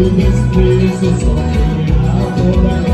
This place is so sorry, I thought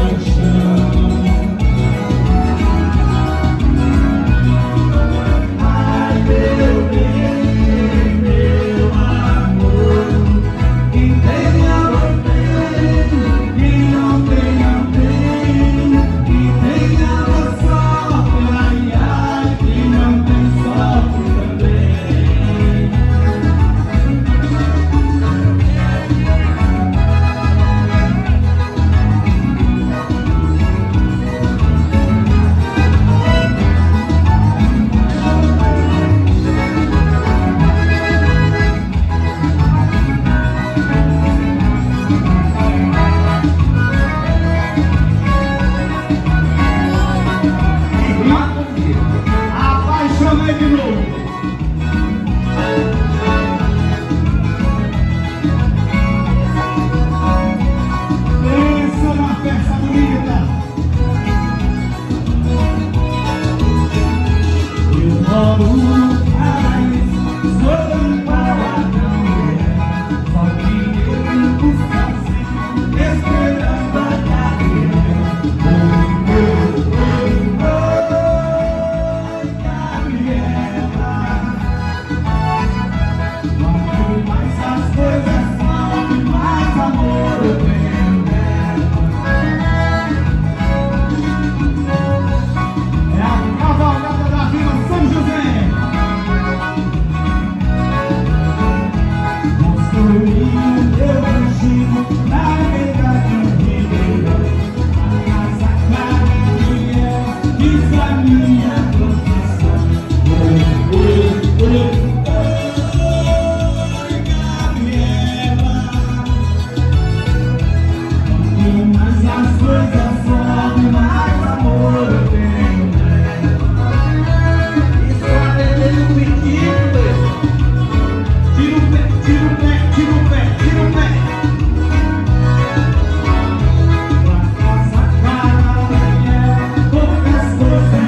Oh.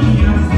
Thank